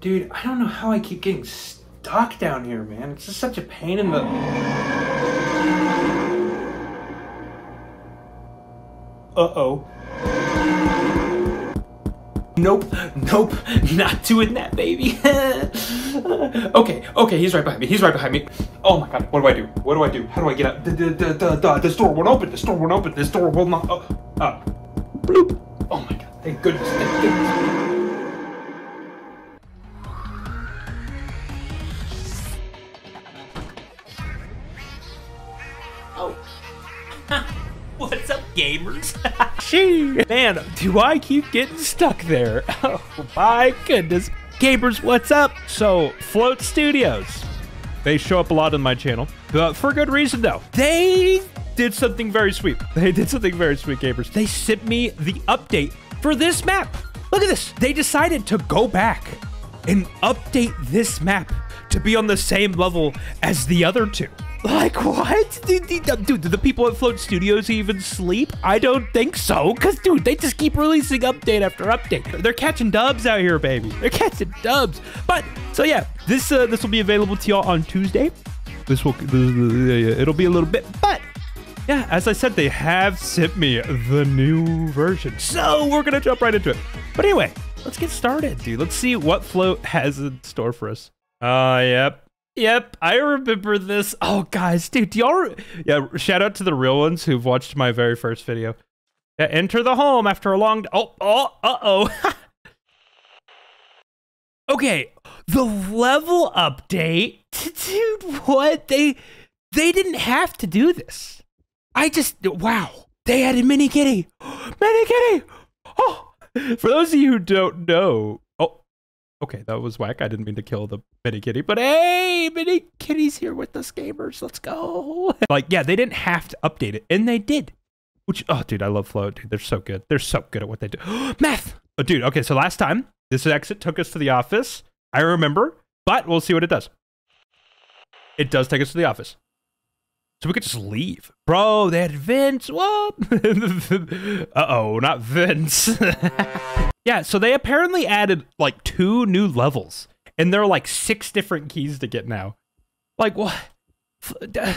Dude, I don't know how I keep getting stuck down here, man. It's just such a pain in the... Uh-oh. Nope, nope, not doing that, baby. okay, okay, he's right behind me. He's right behind me. Oh my god, what do I do? What do I do? How do I get out? The, door won't open. This door won't open. This door will not. Oh, oh. Bloop. Oh my god, thank goodness, thank goodness. Gamers? Gee, man, do I keep getting stuck there? Oh my goodness. Gamers, what's up? So, Float Studios. They show up a lot on my channel, but for good reason though. They did something very sweet. They did something very sweet, gamers. They sent me the update for this map. Look at this. They decided to go back and update this map to be on the same level as the other two. Like what? Dude, dude, dude, do the people at Float Studios even sleep? I don't think so. Cause dude, they just keep releasing update after update. They're catching dubs out here, baby. They're catching dubs. But so yeah, this uh, this will be available to y'all on Tuesday. This will it'll be a little bit, but yeah, as I said, they have sent me the new version. So we're gonna jump right into it. But anyway, let's get started, dude. Let's see what Float has in store for us. Uh, yep. Yep, I remember this. Oh, guys, dude, do y'all? Yeah, shout out to the real ones who've watched my very first video. Yeah, enter the home after a long. Oh, oh, uh oh. okay, the level update, dude. What they they didn't have to do this. I just wow. They added mini kitty, mini kitty. Oh, for those of you who don't know, okay, that was whack. I didn't mean to kill the mini kitty, but hey, mini kitty's here with us, gamers. Let's go. like, yeah, they didn't have to update it, and they did. Which, oh, dude, I love Float. Dude, they're so good. They're so good at what they do. Math. Oh, dude. Okay, so last time this exit took us to the office. I remember, but we'll see what it does. It does take us to the office. So we could just leave. Bro, they had Vince. What? Uh-oh, not Vince. yeah, so they apparently added like two new levels. And there are like six different keys to get now. Like what?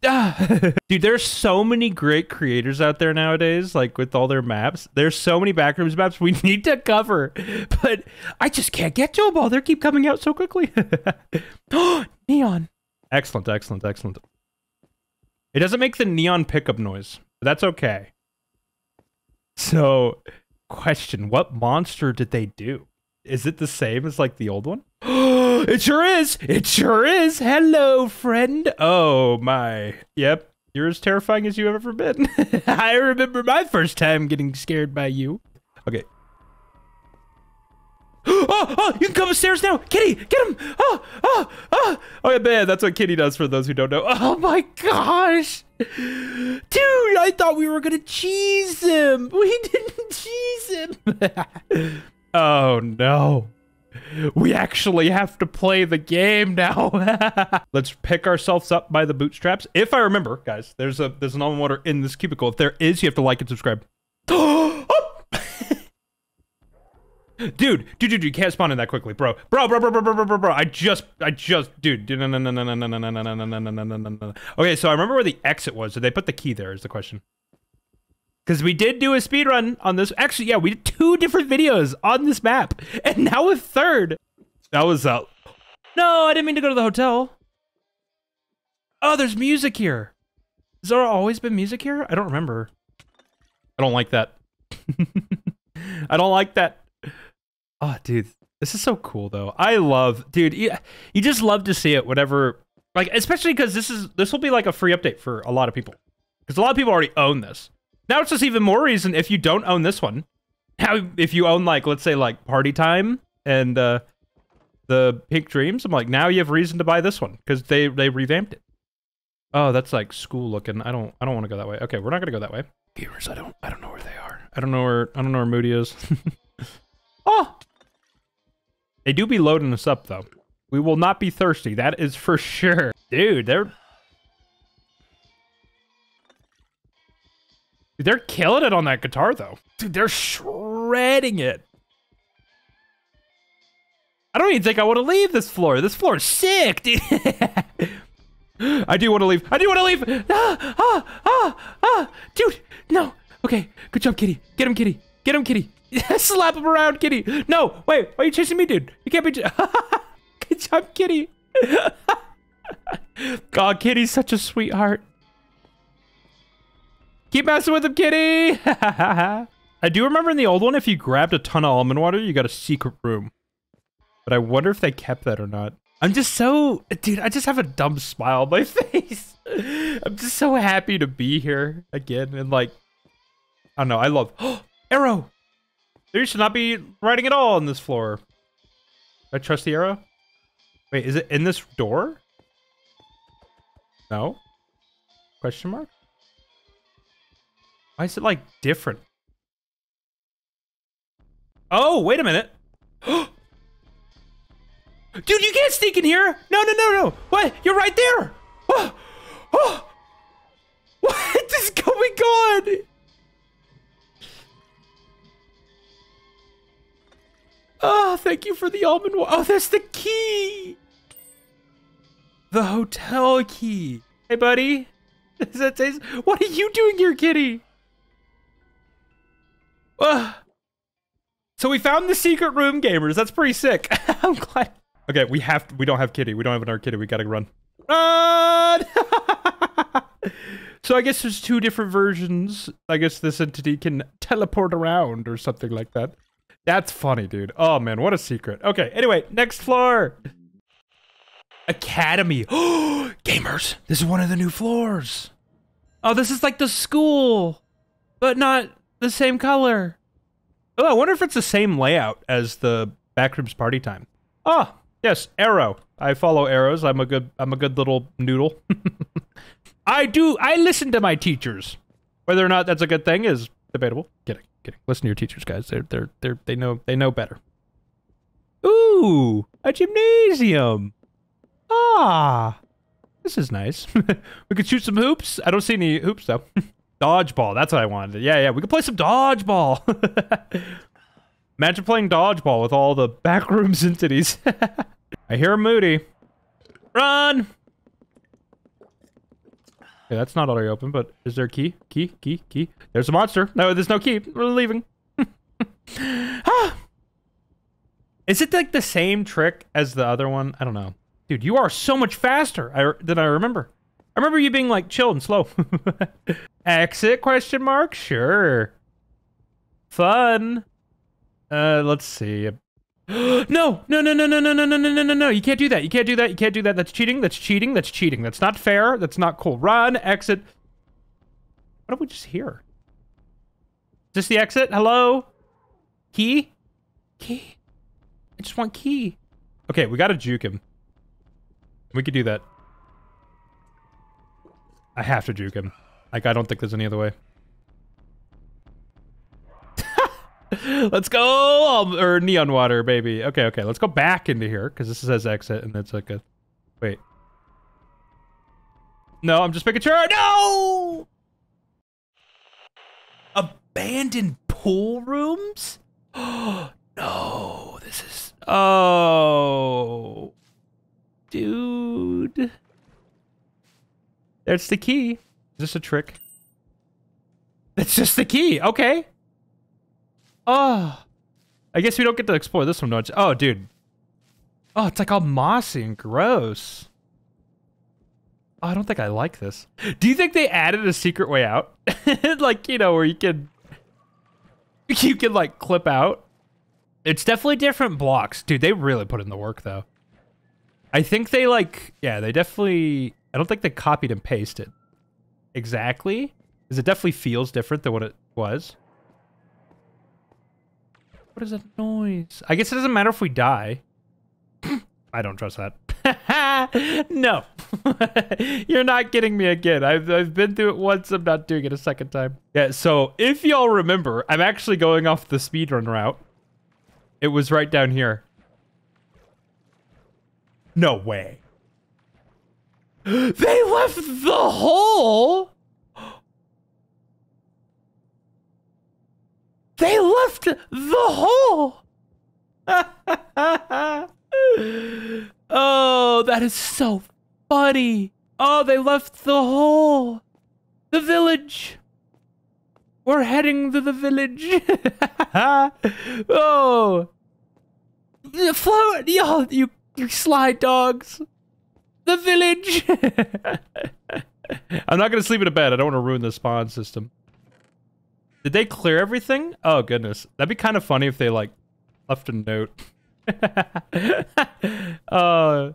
Dude, there's so many great creators out there nowadays, like with all their maps. There's so many backrooms maps we need to cover, but I just can't get to them all. They keep coming out so quickly. neon. Excellent, excellent, excellent. It doesn't make the neon pickup noise, but that's okay. So, question, what monster did they do? Is it the same as like the old one? it sure is. It sure is. Hello, friend. Oh my. Yep. You're as terrifying as you've ever been. I remember my first time getting scared by you. Okay. Oh, oh, you can come upstairs now. Kitty, get him. Oh, oh, oh. Oh, yeah, man, that's what Kitty does for those who don't know. Oh my gosh. Dude, I thought we were going to cheese him. We didn't cheese him. Oh no. We actually have to play the game now. Let's pick ourselves up by the bootstraps. If I remember, guys, there's a there's an almond water in this cubicle. If there is, you have to like and subscribe. Oh, oh! dude, dude, dude, you can't spawn in that quickly, bro. Bro, bro, bro, bro, bro, bro, bro, bro. I just, I just, dude, no, no, no, no, no, no, no, no, no, no, no, no, no, no. Okay, so I remember where the exit was. Did they put the key there? Is the question. Because we did do a speed run on this. Actually, yeah, we did two different videos on this map. And now a third. That was uh No, I didn't mean to go to the hotel. Oh, there's music here. Has there always been music here? I don't remember. I don't like that. I don't like that. Oh, dude. This is so cool though. I love, dude, you, you just love to see it whenever like especially cuz this is this will be like a free update for a lot of people. Cuz a lot of people already own this. Now it's just even more reason if you don't own this one. Now, if you own like, let's say like Party Time and uh, the Pink Dreams, I'm like, now you have reason to buy this one because they they revamped it. Oh, that's like school looking. I don't I don't want to go that way. Okay, we're not gonna go that way. Gamers, I don't I don't know where they are. I don't know where I don't know where Moody is. oh, they do be loading us up though. We will not be thirsty. That is for sure, dude. They're Dude, they're killing it on that guitar, though. Dude, they're shredding it. I don't even think I want to leave this floor. This floor is sick, dude. I do want to leave. I do want to leave. Ah, ah, ah, ah. Dude, no. Okay, good job, kitty. Get him, kitty. Get him, kitty. Slap him around, kitty. No, wait. Why are you chasing me, dude? You can't be. good job, kitty. God, kitty's such a sweetheart. Keep messing with him, kitty. I do remember in the old one, if you grabbed a ton of almond water, you got a secret room. But I wonder if they kept that or not. I'm just so, dude, I just have a dumb smile on my face. I'm just so happy to be here again. And like, I don't know, I love, arrow. There should not be writing at all on this floor. I trust the arrow? Wait, is it in this door? No? Question mark? Why is it like different? Oh, wait a minute. Dude, you can't sneak in here. No, no, no, no. What? You're right there. What is going on? Oh, thank you for the almond. Oh, that's the key. The hotel key. Hey, buddy. Does that taste? What are you doing here, kitty? Uh, so we found the secret room, gamers. That's pretty sick. I'm glad. Okay, we have. To, we don't have kitty. We don't have another kitty. We gotta run. Run! so I guess there's two different versions. I guess this entity can teleport around or something like that. That's funny, dude. Oh man, what a secret. Okay, anyway, next floor. Academy. Oh, gamers, this is one of the new floors. Oh, this is like the school, but not the same color. Oh, I wonder if it's the same layout as the Backrooms Party Time. Ah, yes, Arrow. I follow arrows. I'm a good I'm a good little noodle. I do I listen to my teachers. Whether or not that's a good thing is debatable. Kidding. Kidding. Listen to your teachers, guys. They're they're they're they know they know better. Ooh, a gymnasium. Ah, this is nice. we could shoot some hoops. I don't see any hoops though. dodgeball. That's what I wanted. Yeah, yeah. We could play some dodgeball. Imagine playing dodgeball with all the backrooms entities. I hear Moody. Run! Okay, that's not already open, but is there a key? Key? Key? Key? There's a monster. No, there's no key. We're leaving. ah! Is it like the same trick as the other one? I don't know. Dude, you are so much faster than I remember. I remember you being like chill and slow. Exit question mark? Sure. Fun. Uh, let's see. No, no, no, no, no, no, no, no, no, no, no. You can't do that. You can't do that. You can't do that. That's cheating. That's cheating. That's cheating. That's not fair. That's not cool. Run, exit. What did we just hear? Is this the exit? Hello? Key? Key? I just want key. Okay, we gotta juke him. We could do that. I have to juke him. Like, I don't think there's any other way. Let's go! Or neon water, baby. Okay, okay. Let's go back into here, because this says exit, and that's like a... Wait. No, I'm just making sure. No! Abandoned pool rooms? no, this is... Oh... Dude... There's the key. Is this a trick? It's just the key. Okay. Oh. I guess we don't get to explore this one much. Oh, dude. Oh, it's like all mossy and gross. Oh, I don't think I like this. Do you think they added a secret way out? like, you know, where you can... You can, like, clip out? It's definitely different blocks. Dude, they really put in the work, though. I think they, like... Yeah, they definitely... I don't think they copied and pasted exactly. Because it definitely feels different than what it was. What is that noise? I guess it doesn't matter if we die. I don't trust that. no. You're not getting me again. I've, I've been through it once. I'm not doing it a second time. Yeah, so if y'all remember, I'm actually going off the speedrun route. It was right down here. No way. They left the hole? They left the hole! Oh, that is so funny. Oh, they left the hole. The village. We're heading to the village. oh. The Float, y'all, you, you slide dogs. The village. I'm not gonna sleep in a bed. I don't want to ruin the spawn system. Did they clear everything? Oh goodness, that'd be kind of funny if they like left a note. uh,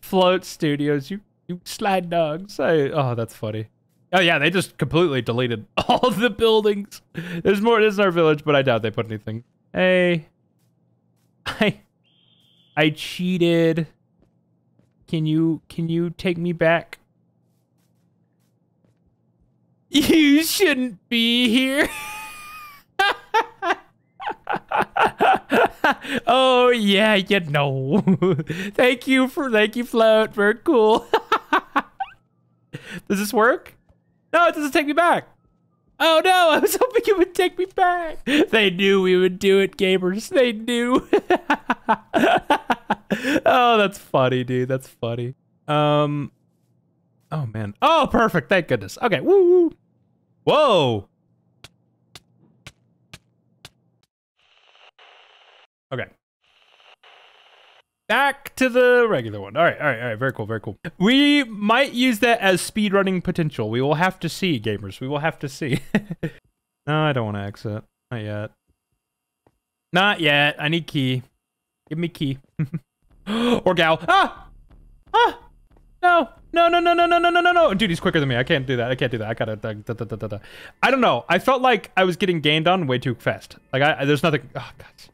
float studios, you you slide dogs. I, oh, that's funny. Oh yeah, they just completely deleted all the buildings. There's more. This is our village, but I doubt they put anything. Hey, I I cheated. Can you can you take me back? You shouldn't be here. oh yeah, you know. thank you for thank you, float. Very cool. Does this work? No, it doesn't take me back. Oh no, I was hoping it would take me back. They knew we would do it, gamers. They knew. oh, that's funny, dude. That's funny. Um Oh man. Oh, perfect. Thank goodness. Okay. Woo. Whoa. Okay. Back to the regular one. All right, all right, all right. Very cool, very cool. We might use that as speedrunning potential. We will have to see, gamers. We will have to see. no, I don't want to exit. Not yet. Not yet. I need key. Give me key. or gal. Ah! Ah! No! No, no, no, no, no, no, no, no, no. Dude, he's quicker than me. I can't do that. I can't do that. I gotta. Da, da, da, da, da. I don't know. I felt like I was getting gained on way too fast. Like, I, there's nothing. Oh, gosh.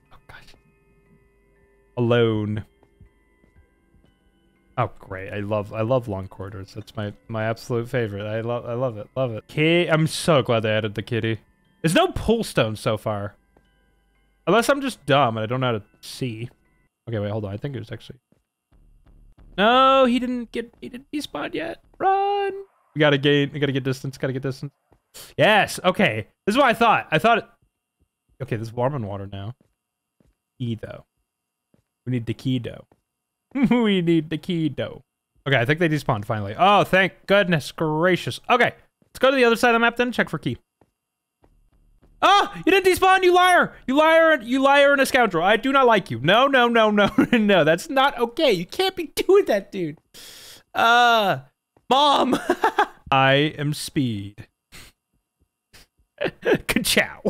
Alone. Oh, great. I love I love long corridors. That's my my absolute favorite. I love I love it. Love it. Key. I'm so glad they added the kitty. There's no pull stone so far. Unless I'm just dumb and I don't know how to see. Okay, wait, hold on. I think it was actually no, he didn't get he didn't despawn yet. Run. We gotta gain we gotta get distance, gotta get distance. Yes, okay. This is what I thought. I thought it Okay, there's warm and water now. E though. We need the key dough. we need the key dough. Okay, I think they despawned finally. Oh, thank goodness gracious. Okay, let's go to the other side of the map then check for key. Oh, you didn't despawn, you liar! You liar, you liar and a scoundrel. I do not like you. No, no, no, no, no. That's not okay. You can't be doing that, dude. Uh, mom. I am speed. Ka-chow.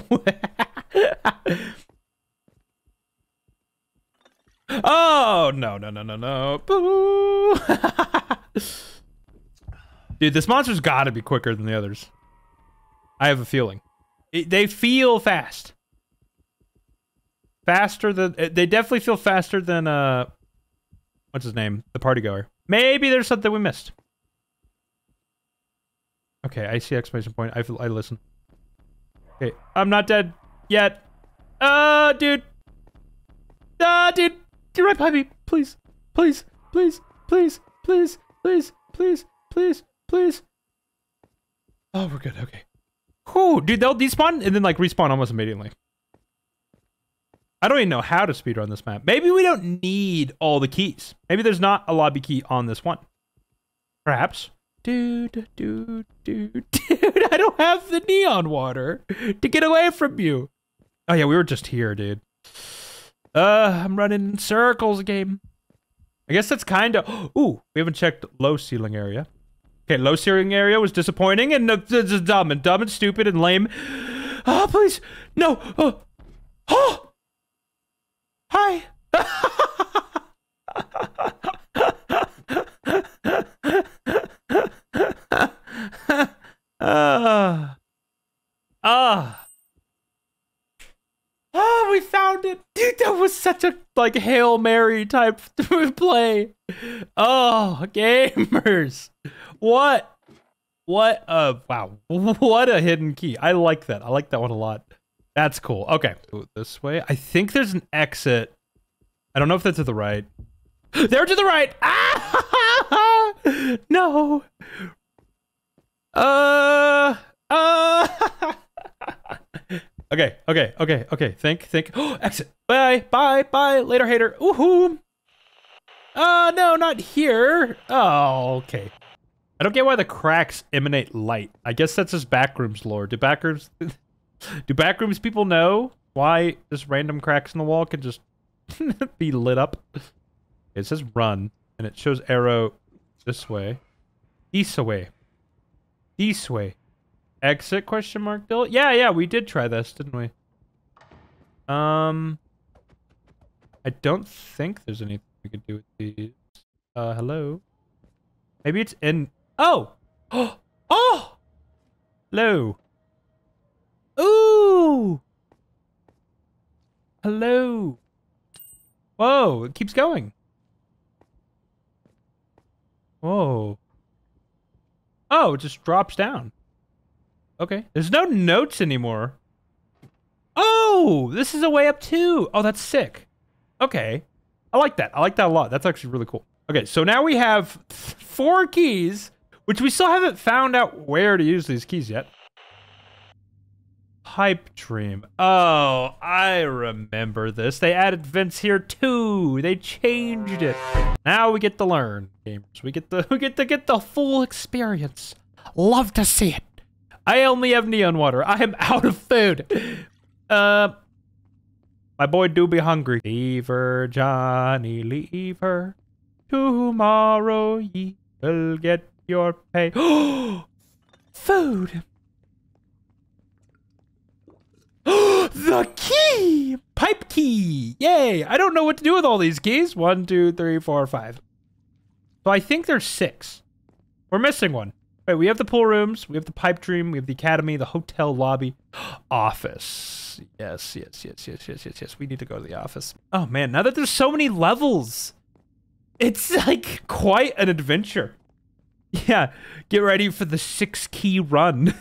Oh, no, no, no, no, no. Boo. Dude, this monster's gotta be quicker than the others. I have a feeling. It, they feel fast. Faster than eh, they definitely feel faster than uh, what's his name, the party goer. Maybe there's something we missed. Okay, I see exclamation point. I I listen. Okay, I'm not dead yet. Uh, dude. Ah, dude, you're right behind me. Please, please, please, please, please, please, please, please, please. Oh, we're good. Okay. Whew, dude, they'll despawn and then like respawn almost immediately. I don't even know how to speedrun this map. Maybe we don't need all the keys. Maybe there's not a lobby key on this one. Perhaps. Dude, dude, dude, dude, I don't have the neon water to get away from you. Oh yeah, we were just here, dude. Uh, I'm running in circles game. I guess that's kind of... Ooh, we haven't checked low ceiling area. Okay, low ceiling area was disappointing and uh, dumb and dumb and stupid and lame. Oh, please. No. Oh. oh. Hi. Ah. Ah. Oh, we found it. Dude, a like Hail Mary type play. Oh, gamers. What? What a wow. What a hidden key. I like that. I like that one a lot. That's cool. Okay. This way. I think there's an exit. I don't know if that's to the right. There to the right. Ah! no. Uh Okay, okay, okay, okay. Think, think. Oh, exit. Bye, bye, bye. Later, hater. Woohoo. Uh, no, not here. Oh, okay. I don't get why the cracks emanate light. I guess that's just backrooms lore. Do backrooms do backrooms people know why this random cracks in the wall can just be lit up? It says run, and it shows arrow this way. This way. This way. Exit question mark Bill? Yeah, yeah, we did try this, didn't we? Um I don't think there's anything we could do with these. Uh hello? Maybe it's in Oh! Oh! Oh! Hello. Ooh! Hello. Whoa, it keeps going. Whoa. Oh, it just drops down. Okay. There's no notes anymore. Oh, this is a way up too. Oh, that's sick. Okay. I like that. I like that a lot. That's actually really cool. Okay, so now we have four keys, which we still haven't found out where to use these keys yet. Pipe Dream. Oh, I remember this. They added vents here too. They changed it. Now we get to learn, gamers. We get to we get to get the full experience. Love to see it. I only have neon water. I am out of food. Uh, my boy do be hungry. Leave her, Johnny, leave her. Tomorrow ye will get your pay. Food. the key! Pipe key! Yay! I don't know what to do with all these keys. One, two, three, four, five. So I think there's six. We're missing one. Right, we have the pool rooms, we have the pipe dream, we have the academy, the hotel lobby, office. Yes, yes, yes, yes, yes, yes, yes. We need to go to the office. Oh man, now that there's so many levels, it's like quite an adventure. Yeah, get ready for the six key run.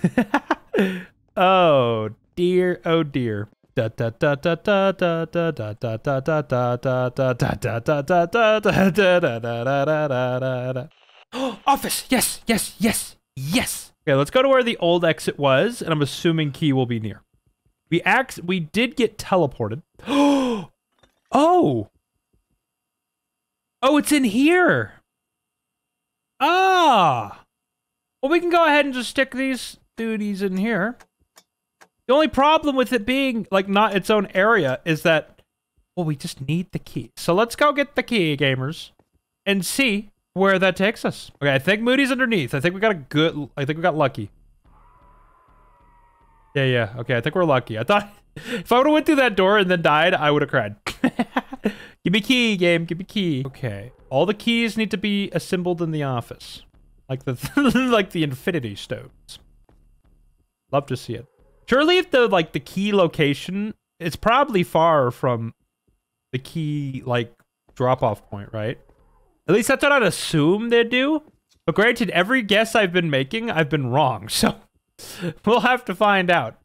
oh dear, oh dear. Office! Yes, yes, yes, yes! Okay, let's go to where the old exit was, and I'm assuming key will be near. We act we did get teleported. oh! Oh, it's in here! Ah! Well, we can go ahead and just stick these duties in here. The only problem with it being, like, not its own area is that, well, we just need the key. So let's go get the key, gamers, and see where that takes us. Okay, I think Moody's underneath. I think we got a good, I think we got lucky. Yeah, yeah. Okay, I think we're lucky. I thought if I would have went through that door and then died, I would have cried. Give me key, game. Give me key. Okay. All the keys need to be assembled in the office. Like the like the infinity stones. Love to see it. Surely if the like the key location it's probably far from the key like drop off point, right? At least that's what I'd assume they'd do. But granted, every guess I've been making, I've been wrong. So we'll have to find out.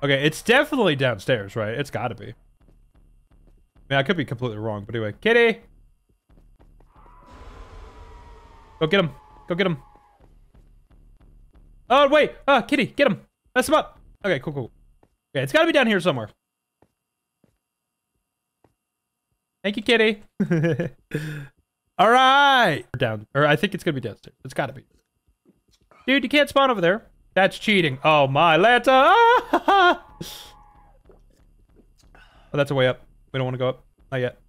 Okay, it's definitely downstairs, right? It's gotta be. I mean, I could be completely wrong, but anyway. Kitty! Go get him. Go get him. Oh, wait. Ah, Kitty, get him. Mess him up. Okay, cool, cool. Okay, it's gotta be down here somewhere. Thank you, Kitty. All right. Down, or I think it's gonna be downstairs. It's gotta be. Dude, you can't spawn over there. That's cheating. Oh my Lanta. Oh, that's a way up. We don't want to go up. Not yet.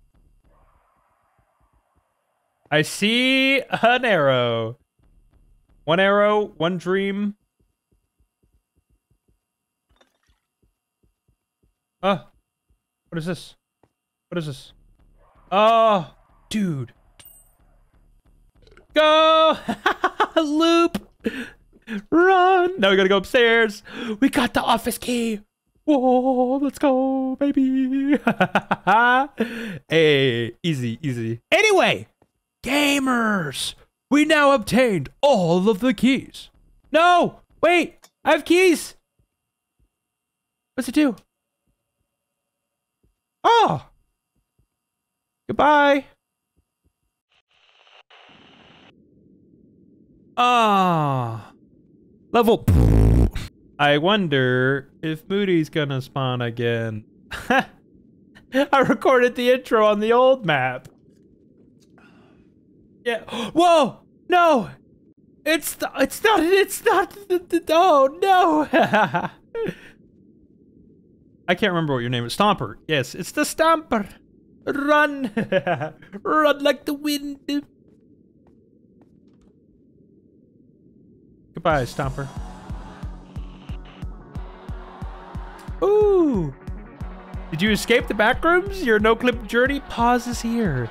I see an arrow. One arrow, one dream. Ah. What is this? What is this? Oh, dude. Go! Loop! Run! Now we gotta go upstairs. We got the office key. Whoa, let's go, baby. hey, easy, easy. Anyway, gamers, we now obtained all of the keys. No, wait, I have keys. What's it do? Oh, goodbye. Ah. Level. I wonder if Moody's gonna spawn again. I recorded the intro on the old map. Yeah. Whoa! No! It's the, it's not it's not oh no! I can't remember what your name is. Stomper. Yes, it's the Stomper. Run! Run like the wind. Goodbye, Stomper. Ooh! Did you escape the back rooms? Your no-clip journey pauses here.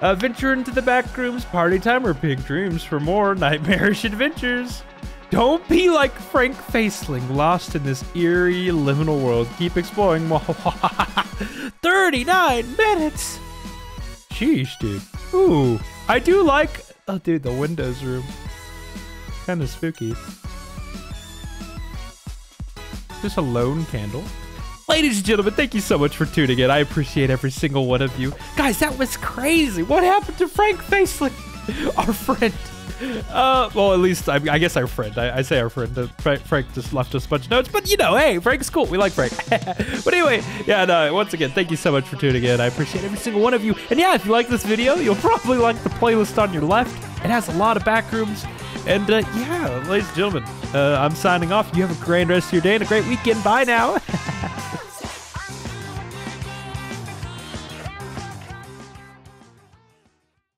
Uh, venture into the back rooms, party time, or big dreams for more nightmarish adventures. Don't be like Frank Faceling, lost in this eerie liminal world. Keep exploring. 39 minutes! Sheesh, dude. Ooh, I do like... Oh, dude, the Windows room. Kind of spooky. Just a lone candle. Ladies and gentlemen, thank you so much for tuning in. I appreciate every single one of you. Guys, that was crazy. What happened to Frank Faceling? Our friend. Uh, well, at least I, I guess our friend. I, I say our friend. Uh, Frank, Frank just left us a bunch of notes, but you know, hey, Frank's cool. We like Frank. but anyway, yeah. No, once again, thank you so much for tuning in. I appreciate every single one of you. And yeah, if you like this video, you'll probably like the playlist on your left. It has a lot of back rooms. And uh, yeah, ladies and gentlemen, uh, I'm signing off. You have a great rest of your day and a great weekend. Bye now.